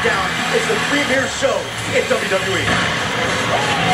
SmackDown is the premier show in WWE.